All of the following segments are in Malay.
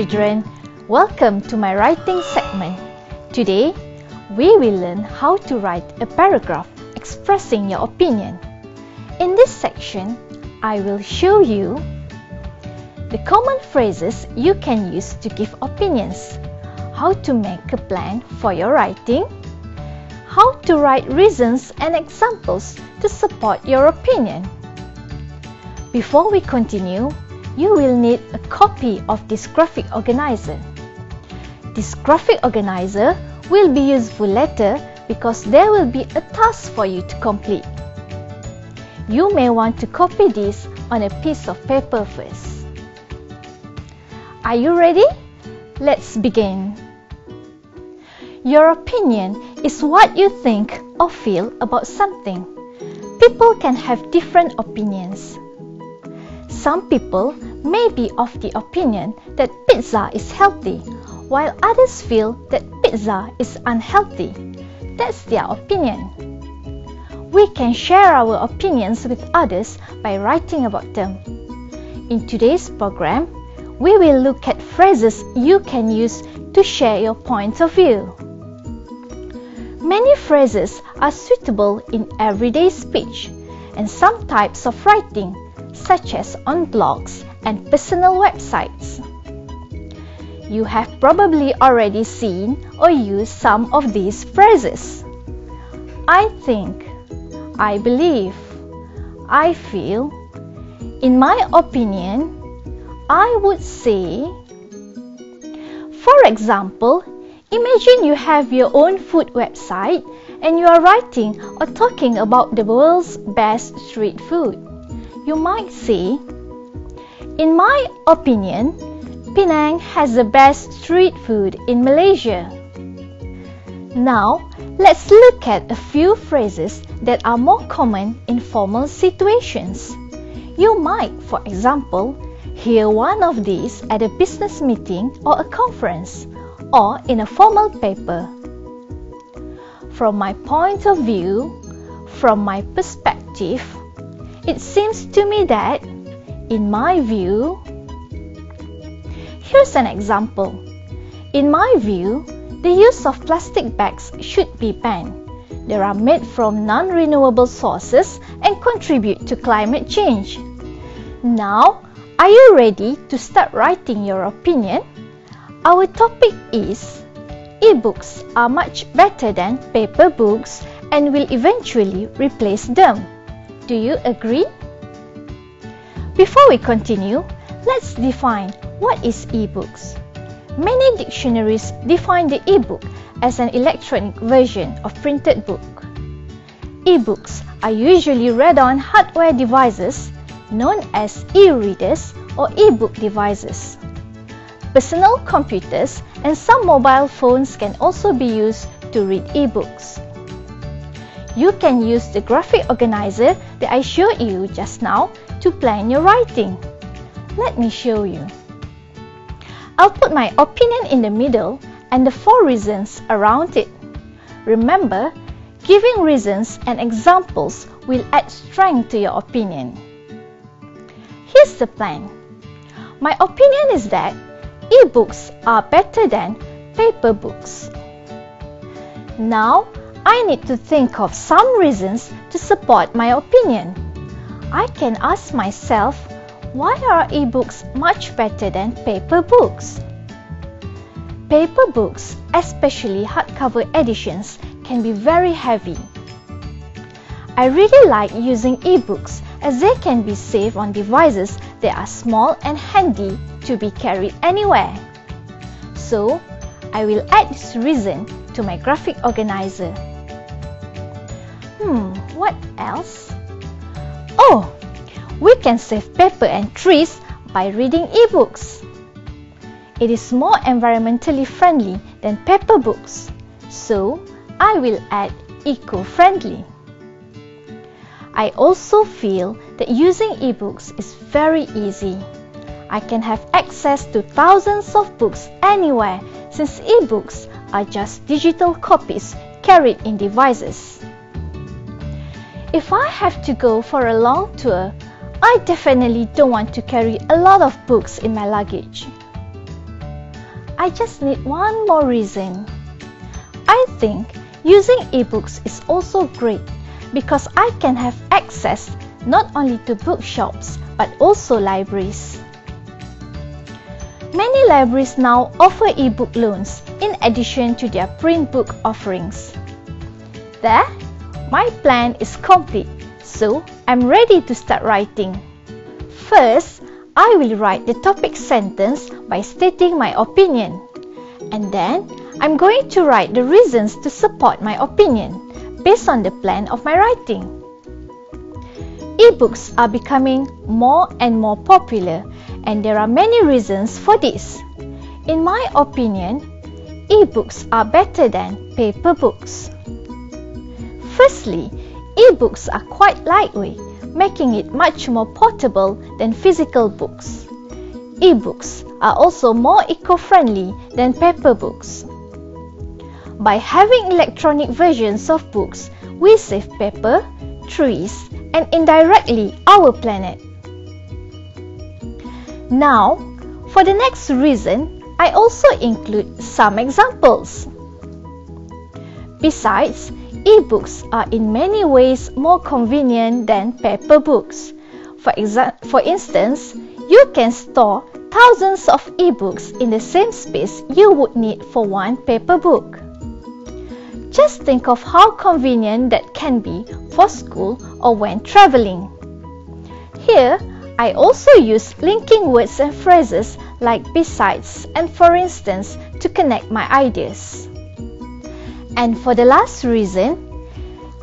children, welcome to my writing segment. Today, we will learn how to write a paragraph expressing your opinion. In this section, I will show you the common phrases you can use to give opinions, how to make a plan for your writing, how to write reasons and examples to support your opinion. Before we continue, you will need a copy of this graphic organizer. This graphic organizer will be useful later because there will be a task for you to complete. You may want to copy this on a piece of paper first. Are you ready? Let's begin. Your opinion is what you think or feel about something. People can have different opinions. Some people may be of the opinion that pizza is healthy, while others feel that pizza is unhealthy. That's their opinion. We can share our opinions with others by writing about them. In today's program, we will look at phrases you can use to share your point of view. Many phrases are suitable in everyday speech, and some types of writing such as on blogs and personal websites. You have probably already seen or used some of these phrases. I think, I believe, I feel, in my opinion, I would say. For example, imagine you have your own food website and you are writing or talking about the world's best street food you might say, In my opinion, Penang has the best street food in Malaysia. Now, let's look at a few phrases that are more common in formal situations. You might, for example, hear one of these at a business meeting or a conference, or in a formal paper. From my point of view, from my perspective, it seems to me that, in my view, here's an example. In my view, the use of plastic bags should be banned. They are made from non renewable sources and contribute to climate change. Now, are you ready to start writing your opinion? Our topic is e-books are much better than paper books and will eventually replace them. Do you agree? Before we continue, let's define what is e-books. Many dictionaries define the e-book as an electronic version of printed book. E-books are usually read on hardware devices known as e-readers or e-book devices. Personal computers and some mobile phones can also be used to read e-books you can use the graphic organizer that I showed you just now to plan your writing. Let me show you. I'll put my opinion in the middle and the four reasons around it. Remember, giving reasons and examples will add strength to your opinion. Here's the plan. My opinion is that e-books are better than paper books. Now, I need to think of some reasons to support my opinion. I can ask myself, why are ebooks much better than paper books? Paper books, especially hardcover editions, can be very heavy. I really like using ebooks as they can be saved on devices that are small and handy to be carried anywhere. So, I will add this reason to my graphic organizer. What else? Oh, we can save paper and trees by reading e-books. It is more environmentally friendly than paper books, so I will add eco-friendly. I also feel that using e-books is very easy. I can have access to thousands of books anywhere since e-books are just digital copies carried in devices. If I have to go for a long tour, I definitely don't want to carry a lot of books in my luggage. I just need one more reason. I think using ebooks is also great because I can have access not only to bookshops but also libraries. Many libraries now offer ebook loans in addition to their print book offerings. There, my plan is complete, so I'm ready to start writing. First, I will write the topic sentence by stating my opinion. And then, I'm going to write the reasons to support my opinion based on the plan of my writing. Ebooks are becoming more and more popular and there are many reasons for this. In my opinion, ebooks are better than paper books. Firstly, ebooks are quite lightweight, making it much more portable than physical books. Ebooks are also more eco-friendly than paper books. By having electronic versions of books, we save paper, trees, and indirectly our planet. Now, for the next reason, I also include some examples. Besides, ebooks are in many ways more convenient than paper books. For, exa- for instance, you can store thousands of ebooks in the same space you would need for one paper book. Just think of how convenient that can be for school or when traveling. Here, I also use linking words and phrases like besides and for instance to connect my ideas. And for the last reason,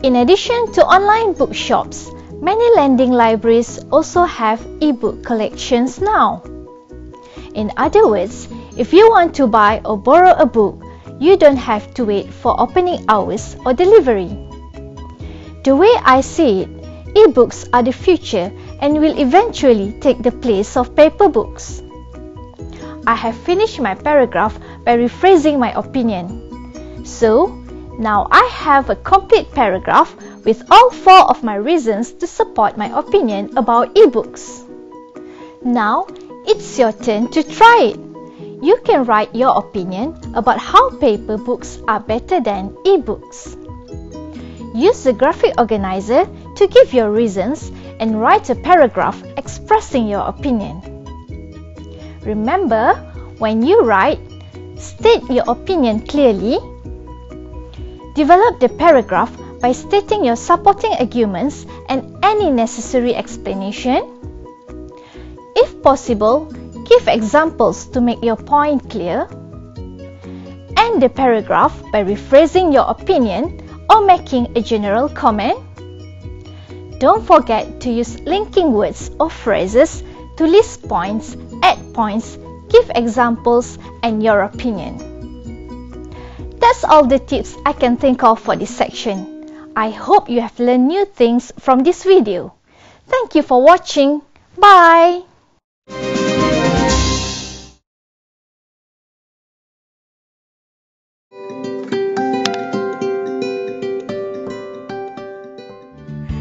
in addition to online bookshops, many lending libraries also have ebook collections now. In other words, if you want to buy or borrow a book, you don't have to wait for opening hours or delivery. The way I see it, ebooks are the future and will eventually take the place of paper books. I have finished my paragraph by rephrasing my opinion. So, now I have a complete paragraph with all four of my reasons to support my opinion about ebooks. Now, it's your turn to try it you can write your opinion about how paper books are better than ebooks. Use the graphic organizer to give your reasons and write a paragraph expressing your opinion. Remember, when you write, state your opinion clearly. Develop the paragraph by stating your supporting arguments and any necessary explanation. If possible, Give examples to make your point clear. End the paragraph by rephrasing your opinion or making a general comment. Don't forget to use linking words or phrases to list points, add points, give examples, and your opinion. That's all the tips I can think of for this section. I hope you have learned new things from this video. Thank you for watching. Bye!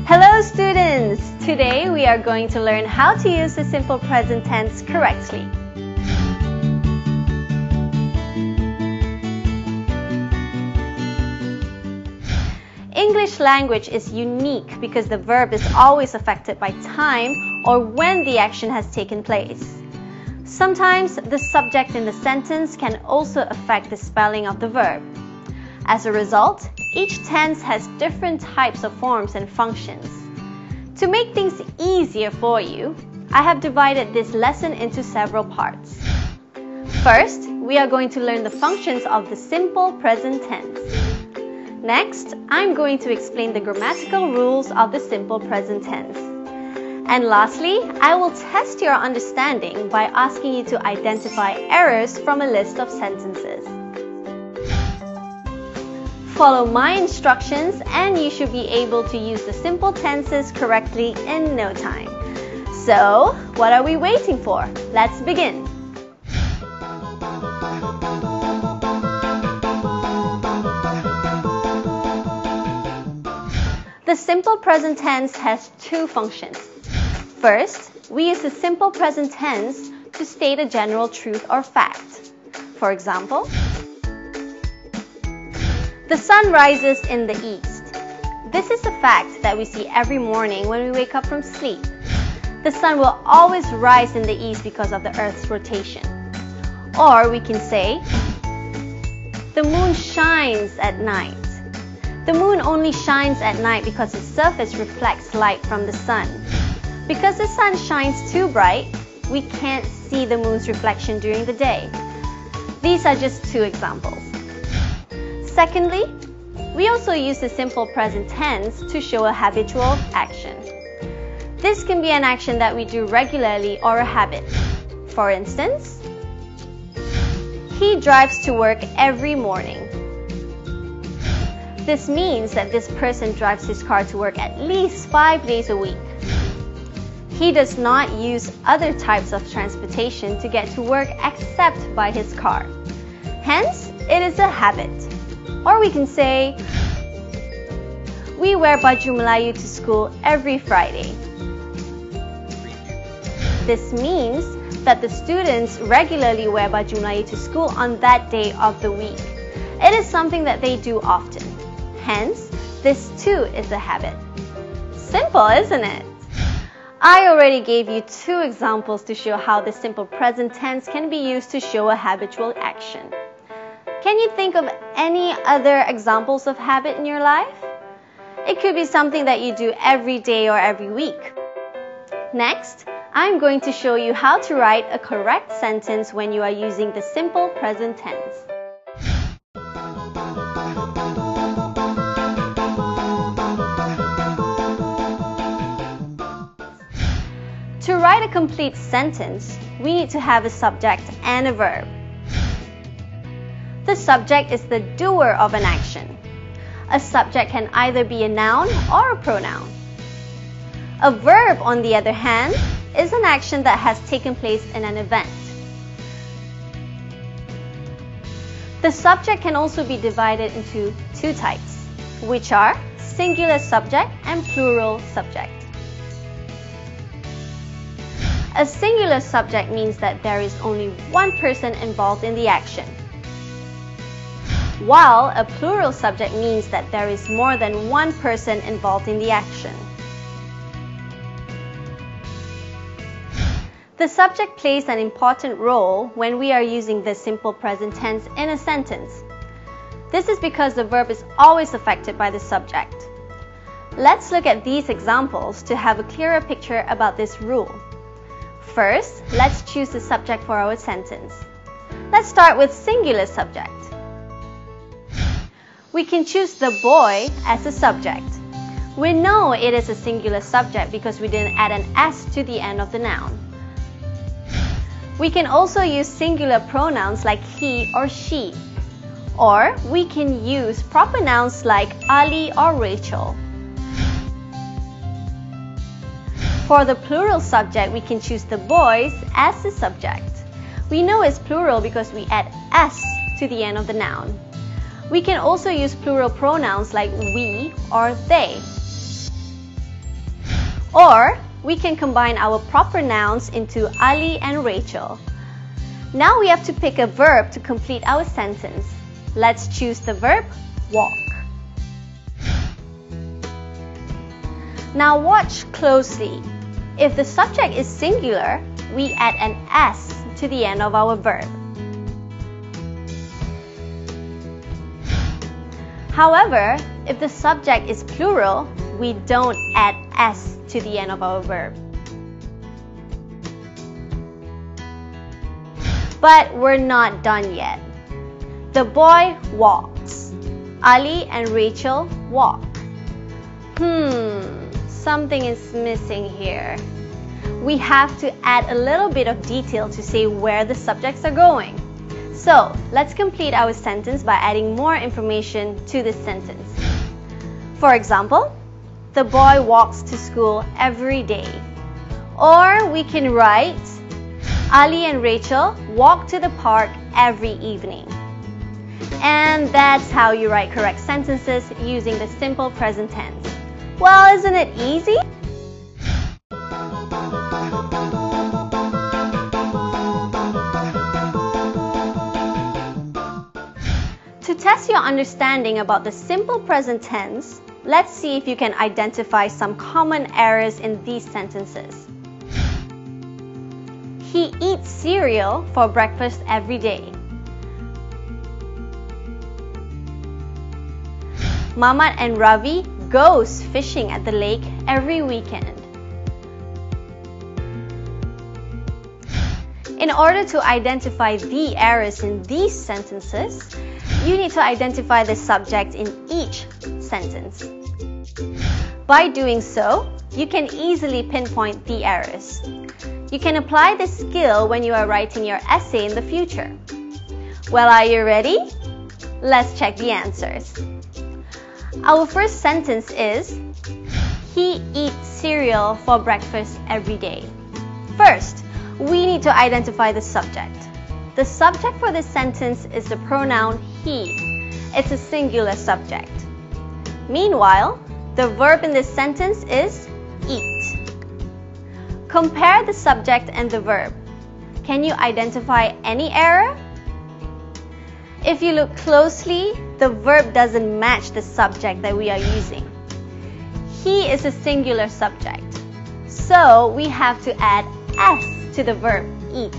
Hello students! Today we are going to learn how to use the simple present tense correctly. English language is unique because the verb is always affected by time or when the action has taken place. Sometimes the subject in the sentence can also affect the spelling of the verb. As a result, each tense has different types of forms and functions. To make things easier for you, I have divided this lesson into several parts. First, we are going to learn the functions of the simple present tense. Next, I'm going to explain the grammatical rules of the simple present tense. And lastly, I will test your understanding by asking you to identify errors from a list of sentences. Follow my instructions and you should be able to use the simple tenses correctly in no time. So, what are we waiting for? Let's begin. The simple present tense has two functions. First, we use the simple present tense to state a general truth or fact. For example, the sun rises in the east. This is a fact that we see every morning when we wake up from sleep. The sun will always rise in the east because of the Earth's rotation. Or we can say, the moon shines at night. The moon only shines at night because its surface reflects light from the sun. Because the sun shines too bright, we can't see the moon's reflection during the day. These are just two examples. Secondly, we also use the simple present tense to show a habitual action. This can be an action that we do regularly or a habit. For instance, he drives to work every morning. This means that this person drives his car to work at least five days a week. He does not use other types of transportation to get to work except by his car. Hence, it is a habit. Or we can say, we wear baju Melayu to school every Friday. This means that the students regularly wear baju Melayu to school on that day of the week. It is something that they do often. Hence, this too is a habit. Simple, isn't it? I already gave you two examples to show how the simple present tense can be used to show a habitual action. Can you think of any other examples of habit in your life? It could be something that you do every day or every week. Next, I'm going to show you how to write a correct sentence when you are using the simple present tense. A complete sentence, we need to have a subject and a verb. The subject is the doer of an action. A subject can either be a noun or a pronoun. A verb, on the other hand, is an action that has taken place in an event. The subject can also be divided into two types, which are singular subject and plural subject. A singular subject means that there is only one person involved in the action while a plural subject means that there is more than one person involved in the action. The subject plays an important role when we are using the simple present tense in a sentence. This is because the verb is always affected by the subject. Let's look at these examples to have a clearer picture about this rule. First, let's choose the subject for our sentence. Let's start with singular subject we can choose the boy as a subject. We know it is a singular subject because we didn't add an s to the end of the noun. We can also use singular pronouns like he or she. Or we can use proper nouns like Ali or Rachel. For the plural subject, we can choose the boys as the subject. We know it's plural because we add s to the end of the noun. We can also use plural pronouns like we or they. Or we can combine our proper nouns into Ali and Rachel. Now we have to pick a verb to complete our sentence. Let's choose the verb walk. Now watch closely. If the subject is singular, we add an s to the end of our verb. However, if the subject is plural, we don't add s to the end of our verb. But we're not done yet. The boy walks. Ali and Rachel walk. Hmm, something is missing here. We have to add a little bit of detail to say where the subjects are going. So, let's complete our sentence by adding more information to this sentence. For example, the boy walks to school every day. Or we can write, Ali and Rachel walk to the park every evening. And that's how you write correct sentences using the simple present tense. Well, isn't it easy? To test your understanding about the simple present tense, let's see if you can identify some common errors in these sentences. He eats cereal for breakfast every day. Mamat and Ravi goes fishing at the lake every weekend. In order to identify the errors in these sentences, you need to identify the subject in each sentence. By doing so, you can easily pinpoint the errors. You can apply this skill when you are writing your essay in the future. Well, are you ready? Let's check the answers. Our first sentence is He eats cereal for breakfast every day. First, we need to identify the subject. The subject for this sentence is the pronoun he. It's a singular subject. Meanwhile, the verb in this sentence is eat. Compare the subject and the verb. Can you identify any error? If you look closely, the verb doesn't match the subject that we are using. He is a singular subject. So we have to add s to the verb eat.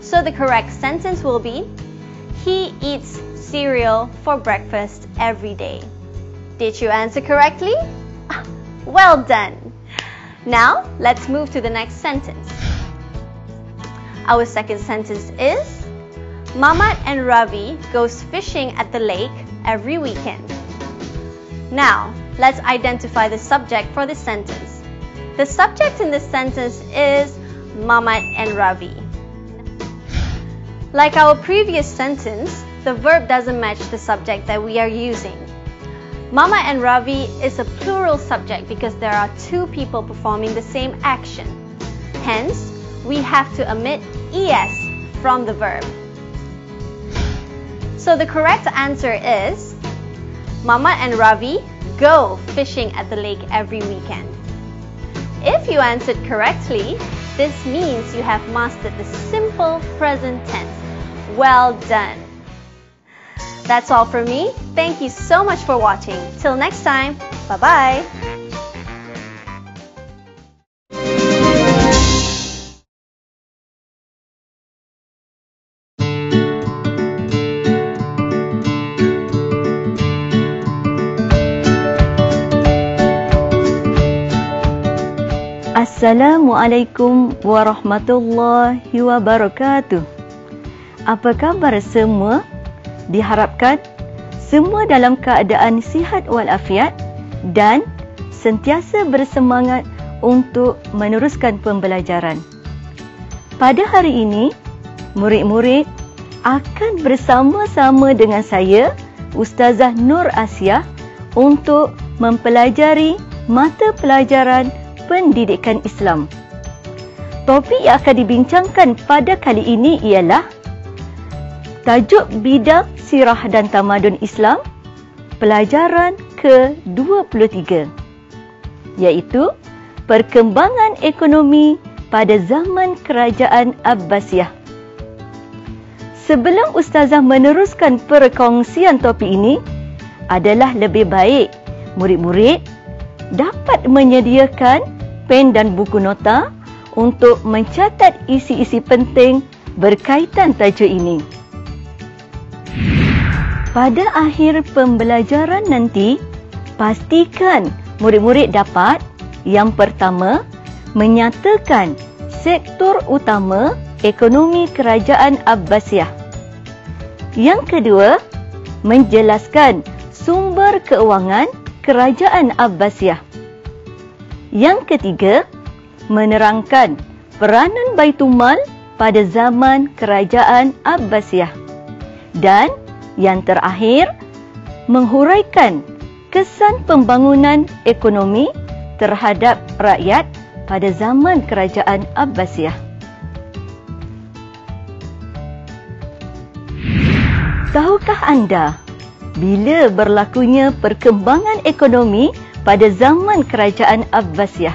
So the correct sentence will be He eats cereal for breakfast every day. Did you answer correctly? Well done! Now, let's move to the next sentence. Our second sentence is Mamat and Ravi goes fishing at the lake every weekend. Now, let's identify the subject for this sentence. The subject in this sentence is Mamat and Ravi. Like our previous sentence, the verb doesn't match the subject that we are using. Mama and Ravi is a plural subject because there are two people performing the same action. Hence, we have to omit es from the verb. So the correct answer is Mama and Ravi go fishing at the lake every weekend. If you answered correctly, this means you have mastered the simple present tense. Well done! That's all for me. Thank you so much for watching. Till next time, bye bye. Assalamualaikum warahmatullahi wabarakatuh. Apa khabar semua? Diharapkan semua dalam keadaan sihat walafiat dan sentiasa bersemangat untuk meneruskan pembelajaran. Pada hari ini, murid-murid akan bersama-sama dengan saya, Ustazah Nur Asia, untuk mempelajari mata pelajaran pendidikan Islam. Topik yang akan dibincangkan pada kali ini ialah tajuk bidang sirah dan tamadun Islam pelajaran ke-23 iaitu perkembangan ekonomi pada zaman kerajaan Abbasiyah. Sebelum ustazah meneruskan perkongsian topik ini adalah lebih baik murid-murid dapat menyediakan pen dan buku nota untuk mencatat isi-isi penting berkaitan tajuk ini. Pada akhir pembelajaran nanti, pastikan murid-murid dapat yang pertama menyatakan sektor utama ekonomi kerajaan Abbasiyah. Yang kedua, menjelaskan sumber keuangan kerajaan Abbasiyah. Yang ketiga, menerangkan peranan Baitumal pada zaman kerajaan Abbasiyah. Dan yang terakhir, menghuraikan kesan pembangunan ekonomi terhadap rakyat pada zaman kerajaan Abbasiyah. Tahukah anda bila berlakunya perkembangan ekonomi pada zaman kerajaan Abbasiyah.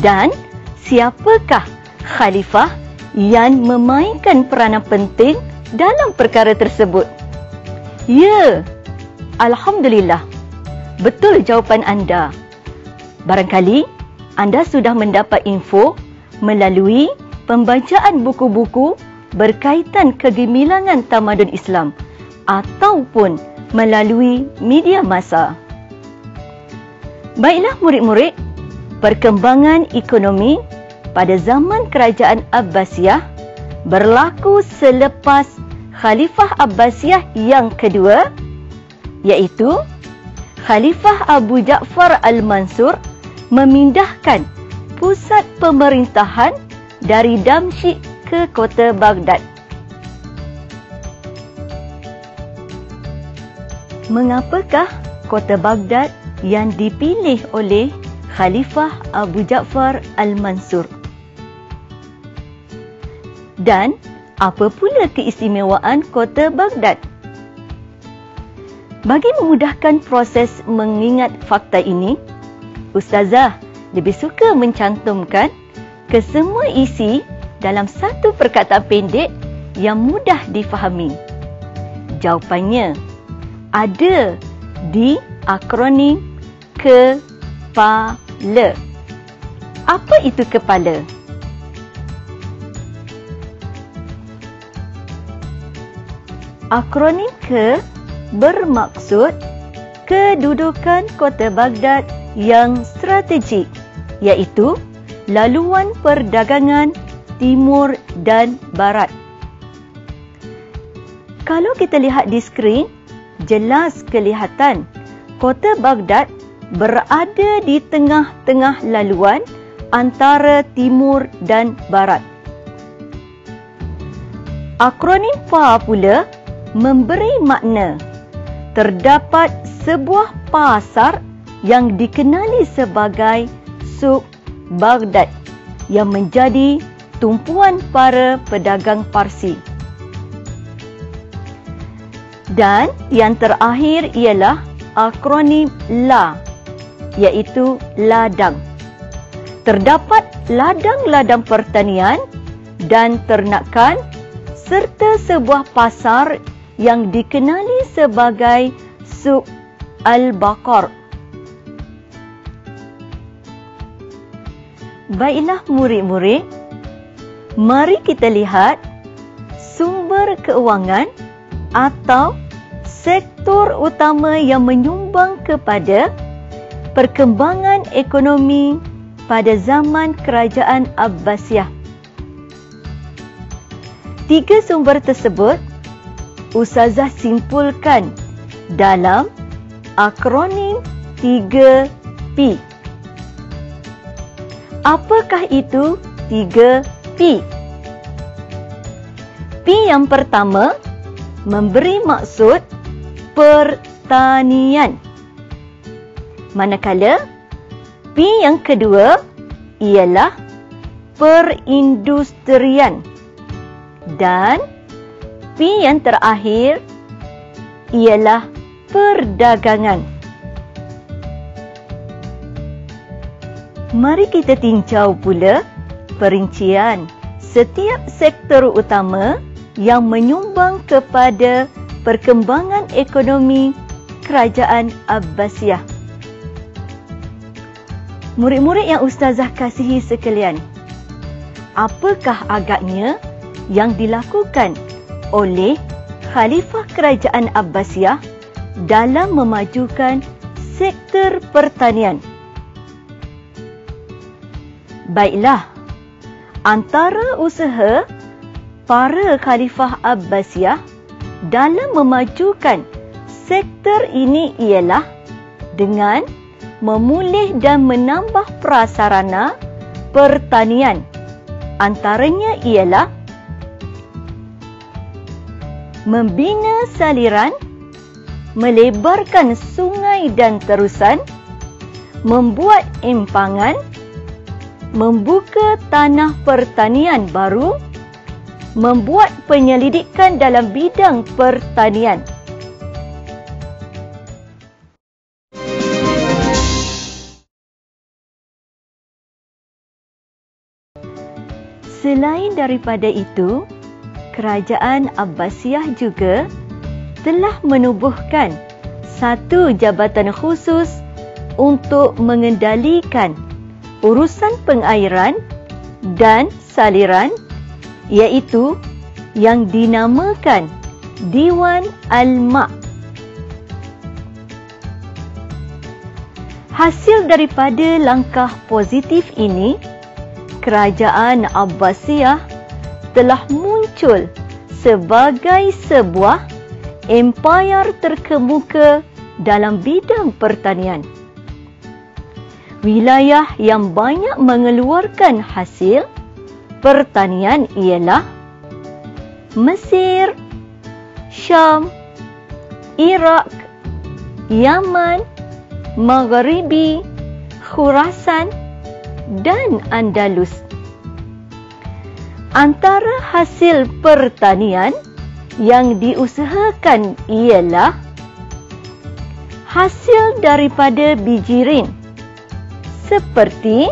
Dan siapakah khalifah yang memainkan peranan penting dalam perkara tersebut? Ya, Alhamdulillah. Betul jawapan anda. Barangkali anda sudah mendapat info melalui pembacaan buku-buku berkaitan kegemilangan tamadun Islam ataupun melalui media masa. Baiklah murid-murid, perkembangan ekonomi pada zaman kerajaan Abbasiyah berlaku selepas Khalifah Abbasiyah yang kedua iaitu Khalifah Abu Ja'far Al-Mansur memindahkan pusat pemerintahan dari Damsyik ke kota Baghdad. Mengapakah kota Baghdad yang dipilih oleh Khalifah Abu Ja'far Al-Mansur? Dan apa pula keistimewaan kota Baghdad? Bagi memudahkan proses mengingat fakta ini, Ustazah lebih suka mencantumkan kesemua isi dalam satu perkataan pendek yang mudah difahami. Jawapannya ada di akronim KEPALA. Apa itu kepala? Akronim ke bermaksud kedudukan kota Baghdad yang strategik iaitu laluan perdagangan timur dan barat. Kalau kita lihat di skrin, jelas kelihatan kota Baghdad berada di tengah-tengah laluan antara timur dan barat. Akronim FA pula memberi makna terdapat sebuah pasar yang dikenali sebagai Suk Baghdad yang menjadi tumpuan para pedagang Parsi. Dan yang terakhir ialah akronim LA iaitu ladang. Terdapat ladang-ladang pertanian dan ternakan serta sebuah pasar yang dikenali sebagai Suk Al-Baqar. Baiklah murid-murid, mari kita lihat sumber keuangan atau sektor utama yang menyumbang kepada perkembangan ekonomi pada zaman kerajaan Abbasiyah. Tiga sumber tersebut Ustazah simpulkan dalam akronim 3P. Apakah itu 3P? P yang pertama memberi maksud pertanian. Manakala P yang kedua ialah perindustrian. Dan P yang terakhir ialah perdagangan. Mari kita tinjau pula perincian setiap sektor utama yang menyumbang kepada perkembangan ekonomi kerajaan Abbasiyah. Murid-murid yang ustazah kasihi sekalian, apakah agaknya yang dilakukan oleh Khalifah Kerajaan Abbasiyah dalam memajukan sektor pertanian. Baiklah, antara usaha para Khalifah Abbasiyah dalam memajukan sektor ini ialah dengan memulih dan menambah prasarana pertanian. Antaranya ialah membina saliran, melebarkan sungai dan terusan, membuat empangan, membuka tanah pertanian baru, membuat penyelidikan dalam bidang pertanian. Selain daripada itu, kerajaan Abbasiyah juga telah menubuhkan satu jabatan khusus untuk mengendalikan urusan pengairan dan saliran iaitu yang dinamakan Diwan Al-Ma' Hasil daripada langkah positif ini, kerajaan Abbasiyah telah muncul sebagai sebuah empayar terkemuka dalam bidang pertanian. Wilayah yang banyak mengeluarkan hasil pertanian ialah Mesir, Syam, Iraq, Yaman, Maghribi, Khurasan dan Andalus. Antara hasil pertanian yang diusahakan ialah hasil daripada bijirin seperti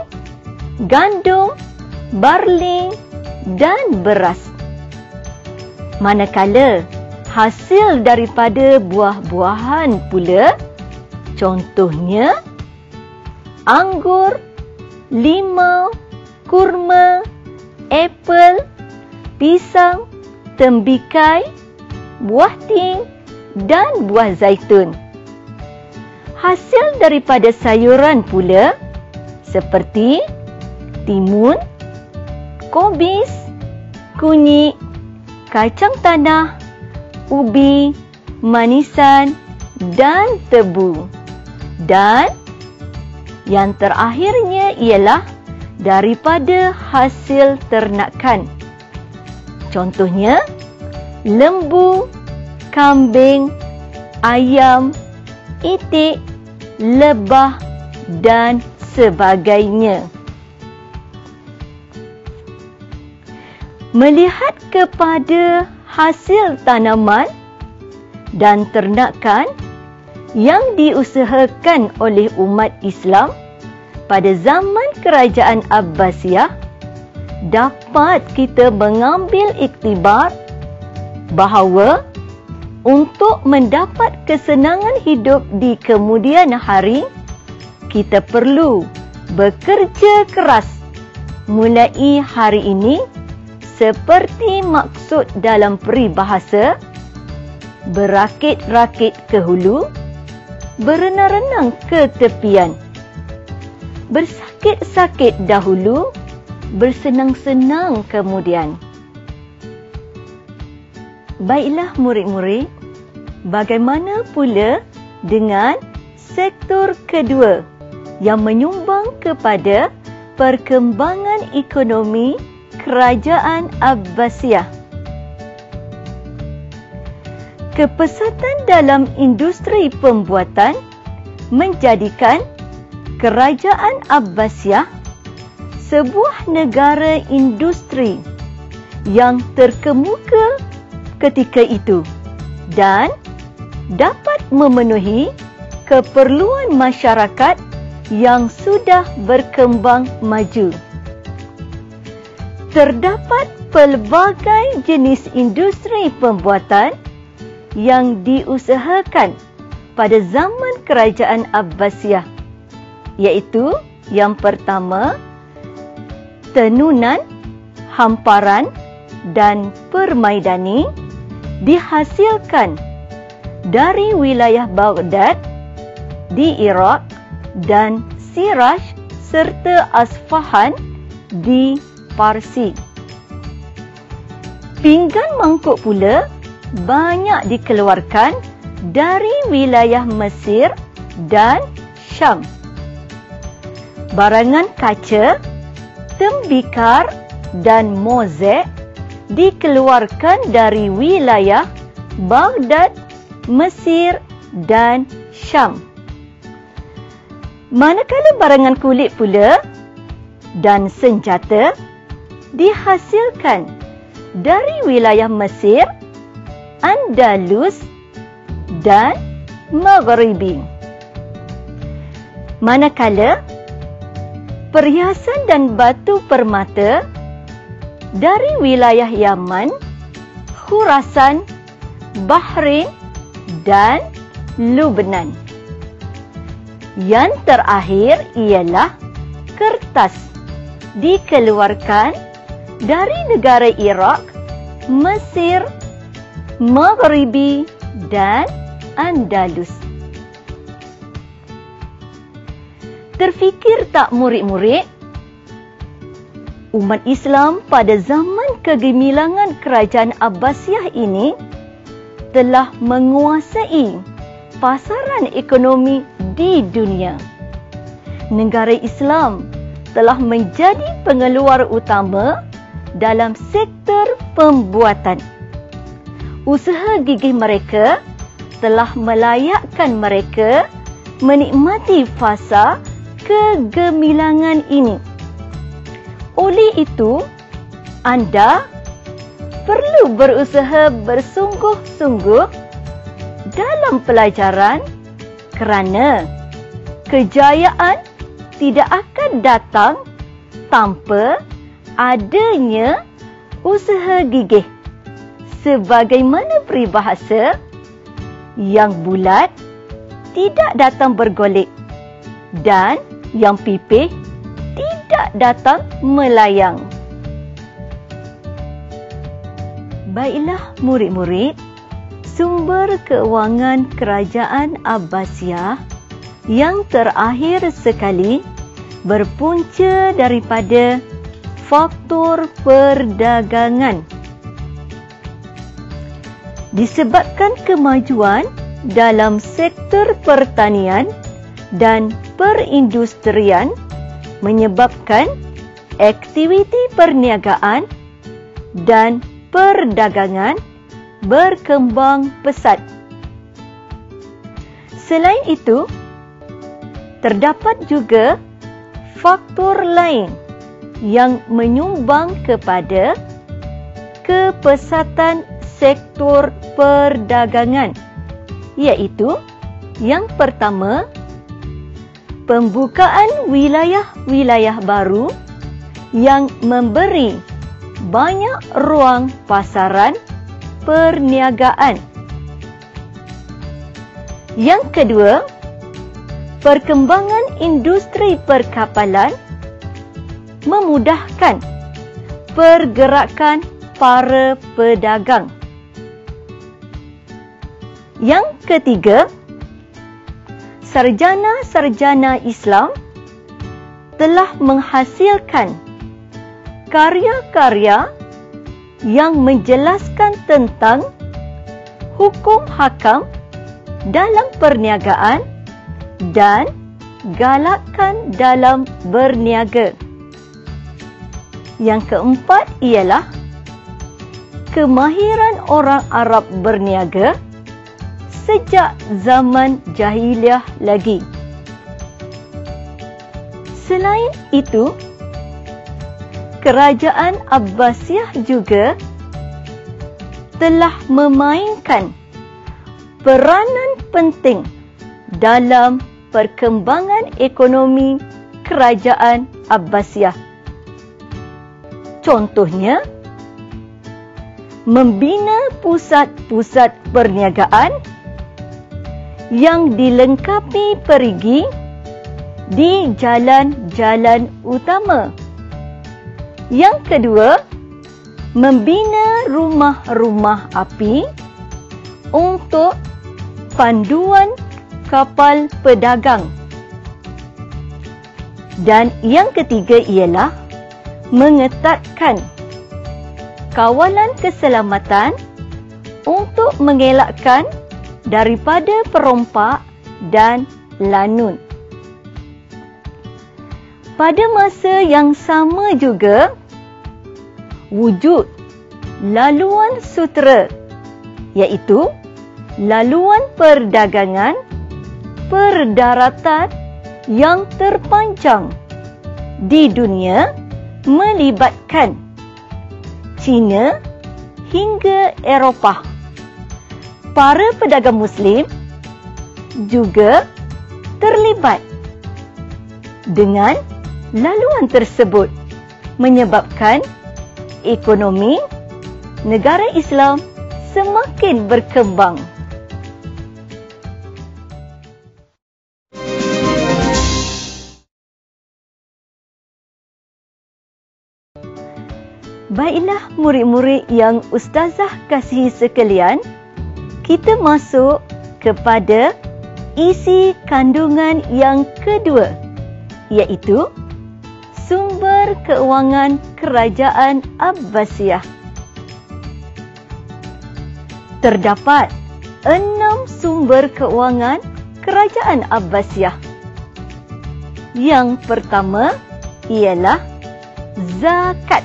gandum, barley dan beras. Manakala hasil daripada buah-buahan pula Contohnya, anggur, limau, kurma, apel, pisang, tembikai, buah ting dan buah zaitun. Hasil daripada sayuran pula seperti timun, kobis, kunyit, kacang tanah, ubi, manisan dan tebu. Dan yang terakhirnya ialah daripada hasil ternakan. Contohnya, lembu, kambing, ayam, itik, lebah dan sebagainya. Melihat kepada hasil tanaman dan ternakan yang diusahakan oleh umat Islam pada zaman kerajaan Abbasiyah dapat kita mengambil iktibar bahawa untuk mendapat kesenangan hidup di kemudian hari kita perlu bekerja keras mulai hari ini seperti maksud dalam peribahasa berakit-rakit ke hulu berenang-renang ke tepian. Bersakit-sakit dahulu, bersenang-senang kemudian. Baiklah murid-murid, bagaimana pula dengan sektor kedua yang menyumbang kepada perkembangan ekonomi kerajaan Abbasiyah? kepesatan dalam industri pembuatan menjadikan kerajaan Abbasiyah sebuah negara industri yang terkemuka ketika itu dan dapat memenuhi keperluan masyarakat yang sudah berkembang maju. Terdapat pelbagai jenis industri pembuatan yang diusahakan pada zaman kerajaan Abbasiyah iaitu yang pertama tenunan, hamparan dan permaidani dihasilkan dari wilayah Baghdad di Iraq dan Siraj serta Asfahan di Parsi. Pinggan mangkuk pula banyak dikeluarkan dari wilayah Mesir dan Syam. Barangan kaca, tembikar dan mozaik dikeluarkan dari wilayah Baghdad, Mesir dan Syam. Manakala barangan kulit pula dan senjata dihasilkan dari wilayah Mesir Andalus dan Maghribi. Manakala perhiasan dan batu permata dari wilayah Yaman, Khurasan, Bahrain dan Lubnan. Yang terakhir ialah kertas dikeluarkan dari negara Iraq, Mesir, Maghribi dan Andalus. Terfikir tak murid-murid? Umat Islam pada zaman kegemilangan kerajaan Abbasiyah ini telah menguasai pasaran ekonomi di dunia. Negara Islam telah menjadi pengeluar utama dalam sektor pembuatan. Usaha gigih mereka telah melayakkan mereka menikmati fasa kegemilangan ini. Oleh itu, anda perlu berusaha bersungguh-sungguh dalam pelajaran kerana kejayaan tidak akan datang tanpa adanya usaha gigih. Sebagaimana peribahasa yang bulat tidak datang bergolek dan yang pipih tidak datang melayang. Baiklah murid-murid, sumber keuangan kerajaan Abbasiyah yang terakhir sekali berpunca daripada faktor perdagangan. Disebabkan kemajuan dalam sektor pertanian dan perindustrian menyebabkan aktiviti perniagaan dan perdagangan berkembang pesat. Selain itu, terdapat juga faktor lain yang menyumbang kepada kepesatan sektor perdagangan iaitu yang pertama pembukaan wilayah-wilayah baru yang memberi banyak ruang pasaran perniagaan. Yang kedua, perkembangan industri perkapalan memudahkan pergerakan para pedagang. Yang ketiga, sarjana-sarjana Islam telah menghasilkan karya-karya yang menjelaskan tentang hukum hakam dalam perniagaan dan galakkan dalam berniaga. Yang keempat ialah kemahiran orang Arab berniaga sejak zaman jahiliah lagi. Selain itu, kerajaan Abbasiyah juga telah memainkan peranan penting dalam perkembangan ekonomi kerajaan Abbasiyah. Contohnya, membina pusat-pusat perniagaan yang dilengkapi perigi di jalan-jalan utama yang kedua, membina rumah-rumah api untuk panduan kapal pedagang. Dan yang ketiga ialah mengetatkan kawalan keselamatan untuk mengelakkan daripada perompak dan lanun. Pada masa yang sama juga, wujud laluan sutera iaitu laluan perdagangan perdaratan yang terpanjang di dunia melibatkan China hingga Eropah para pedagang Muslim juga terlibat dengan laluan tersebut menyebabkan ekonomi negara Islam semakin berkembang. Baiklah murid-murid yang ustazah kasihi sekalian, kita masuk kepada isi kandungan yang kedua iaitu sumber keuangan kerajaan Abbasiyah. Terdapat enam sumber keuangan kerajaan Abbasiyah. Yang pertama ialah zakat.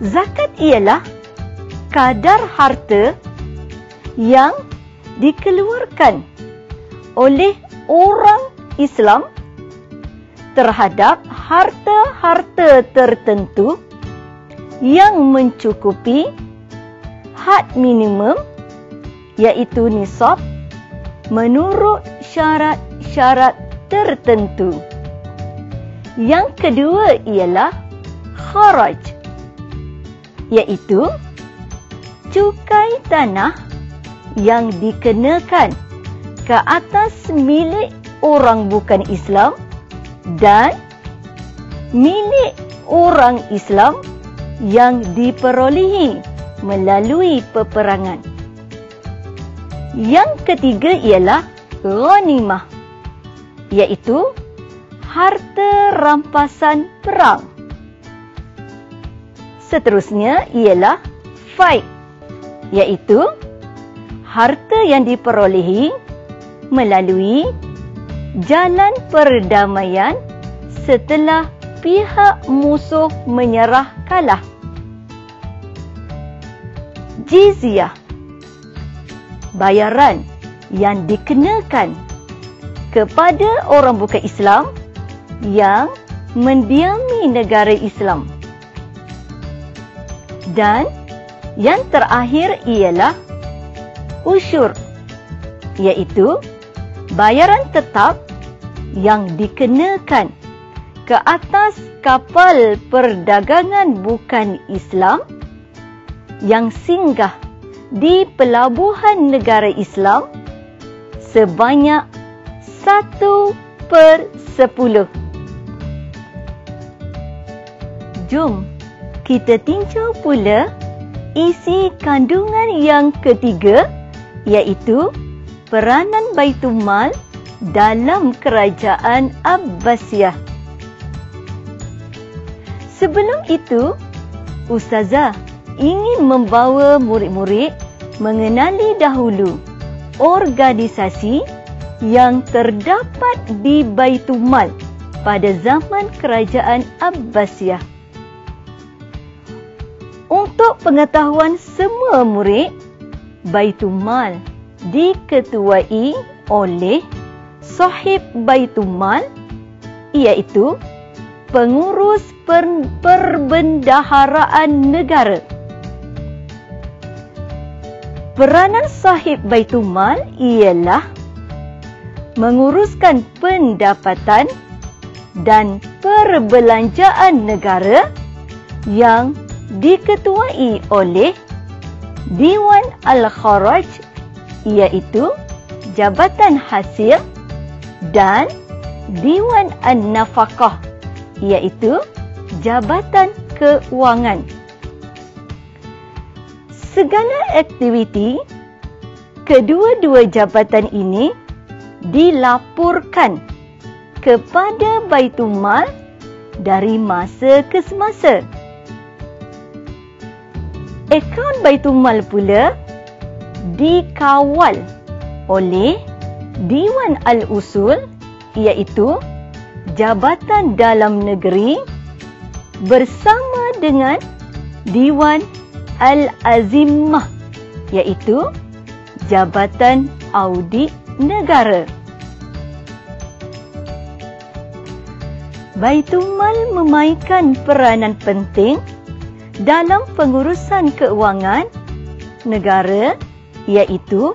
Zakat ialah kadar harta yang dikeluarkan oleh orang Islam terhadap harta-harta tertentu yang mencukupi had minimum iaitu nisab menurut syarat-syarat tertentu. Yang kedua ialah kharaj iaitu cukai tanah yang dikenakan ke atas milik orang bukan Islam dan milik orang Islam yang diperolehi melalui peperangan. Yang ketiga ialah ghanimah iaitu harta rampasan perang. Seterusnya ialah fight iaitu harta yang diperolehi melalui jalan perdamaian setelah pihak musuh menyerah kalah. Jizyah bayaran yang dikenakan kepada orang bukan Islam yang mendiami negara Islam. Dan yang terakhir ialah usyur iaitu bayaran tetap yang dikenakan ke atas kapal perdagangan bukan Islam yang singgah di pelabuhan negara Islam sebanyak satu per sepuluh. Jom kita tinjau pula isi kandungan yang ketiga iaitu peranan Baitul Mal dalam kerajaan Abbasiyah. Sebelum itu, Ustazah ingin membawa murid-murid mengenali dahulu organisasi yang terdapat di Baitul Mal pada zaman kerajaan Abbasiyah. Untuk pengetahuan semua murid, Baitul Mal diketuai oleh sahib Baitul Mal iaitu pengurus per- perbendaharaan negara. Peranan sahib Baitul Mal ialah menguruskan pendapatan dan perbelanjaan negara yang diketuai oleh Dewan Al-Kharaj iaitu Jabatan Hasil dan Dewan An-Nafaqah iaitu Jabatan Keuangan. Segala aktiviti kedua-dua jabatan ini dilaporkan kepada Baitul Mal dari masa ke semasa akaun Baitul Mal pula dikawal oleh Dewan Al-Usul iaitu Jabatan Dalam Negeri bersama dengan Dewan Al-Azimah iaitu Jabatan Audit Negara. Baitul Mal memainkan peranan penting dalam pengurusan keuangan negara iaitu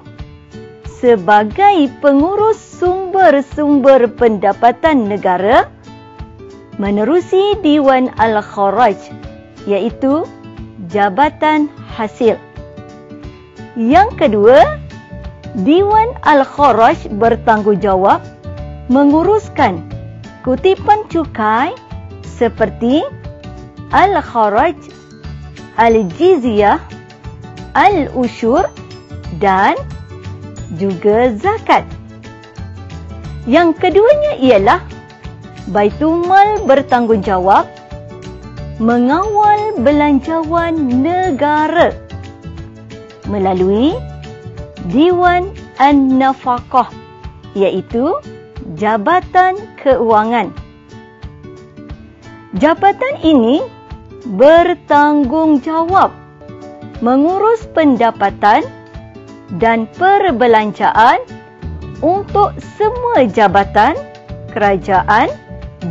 sebagai pengurus sumber-sumber pendapatan negara menerusi Dewan Al-Kharaj iaitu Jabatan Hasil. Yang kedua, Dewan Al-Kharaj bertanggungjawab menguruskan kutipan cukai seperti al-kharaj, al-jizyah, al-ushur dan juga zakat. Yang keduanya ialah Baitul bertanggungjawab mengawal belanjawan negara melalui Diwan An-Nafaqah iaitu Jabatan Keuangan. Jabatan ini bertanggungjawab mengurus pendapatan dan perbelanjaan untuk semua jabatan kerajaan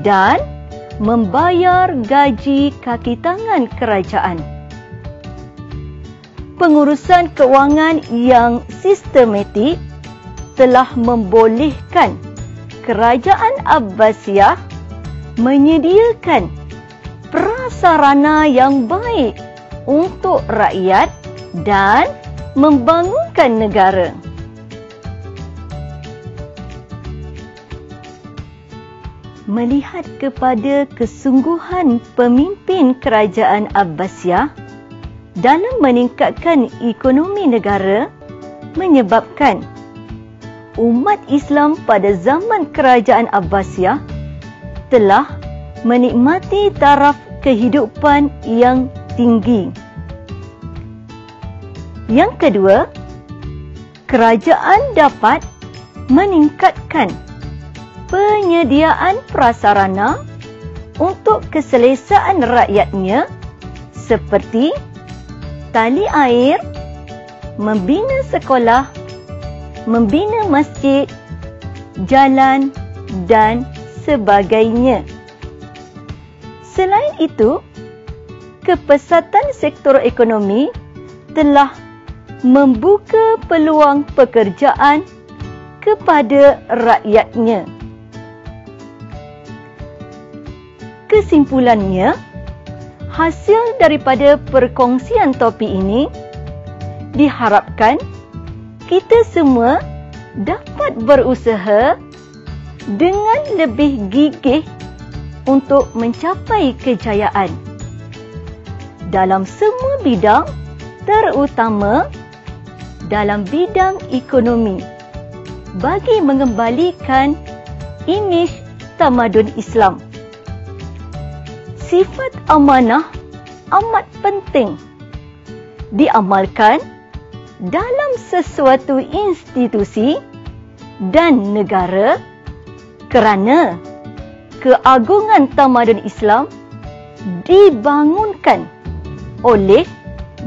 dan membayar gaji kaki tangan kerajaan. Pengurusan keuangan yang sistematik telah membolehkan kerajaan Abbasiyah menyediakan prasarana yang baik untuk rakyat dan membangunkan negara. Melihat kepada kesungguhan pemimpin kerajaan Abbasiyah dalam meningkatkan ekonomi negara menyebabkan umat Islam pada zaman kerajaan Abbasiyah telah menikmati taraf kehidupan yang tinggi. Yang kedua, kerajaan dapat meningkatkan penyediaan prasarana untuk keselesaan rakyatnya seperti tali air, membina sekolah, membina masjid, jalan dan sebagainya. Selain itu, kepesatan sektor ekonomi telah membuka peluang pekerjaan kepada rakyatnya. Kesimpulannya, hasil daripada perkongsian topi ini diharapkan kita semua dapat berusaha dengan lebih gigih untuk mencapai kejayaan dalam semua bidang terutama dalam bidang ekonomi bagi mengembalikan imej tamadun Islam. Sifat amanah amat penting diamalkan dalam sesuatu institusi dan negara kerana keagungan tamadun Islam dibangunkan oleh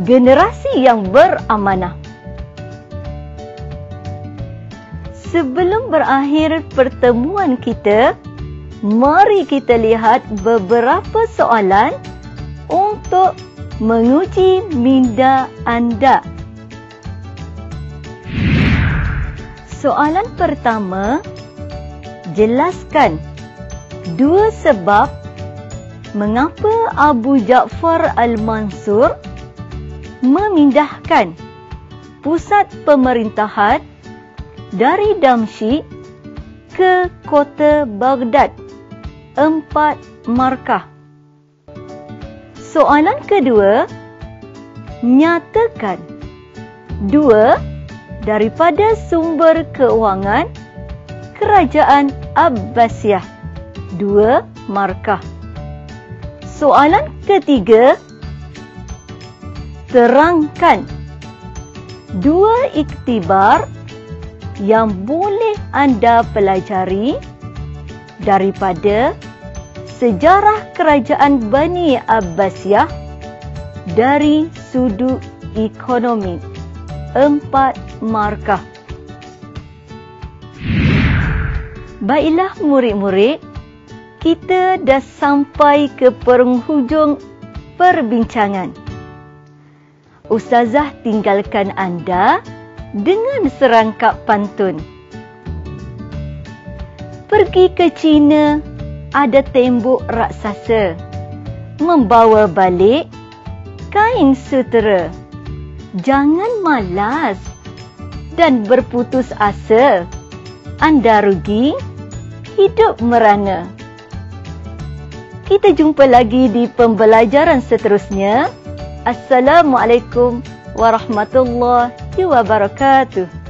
generasi yang beramanah. Sebelum berakhir pertemuan kita, mari kita lihat beberapa soalan untuk menguji minda anda. Soalan pertama, jelaskan dua sebab mengapa Abu Ja'far Al-Mansur memindahkan pusat pemerintahan dari Damsyik ke kota Baghdad, empat markah. Soalan kedua, nyatakan dua daripada sumber keuangan kerajaan Abbasiyah, dua markah. Soalan ketiga, terangkan dua iktibar yang boleh anda pelajari daripada sejarah kerajaan Bani Abbasiyah dari sudut ekonomi. Empat markah. Baiklah murid-murid, kita dah sampai ke penghujung perbincangan. Ustazah tinggalkan anda dengan serangkap pantun. Pergi ke China, ada tembok raksasa. Membawa balik kain sutera. Jangan malas dan berputus asa. Anda rugi, hidup merana. Kita jumpa lagi di pembelajaran seterusnya. Assalamualaikum warahmatullahi wabarakatuh.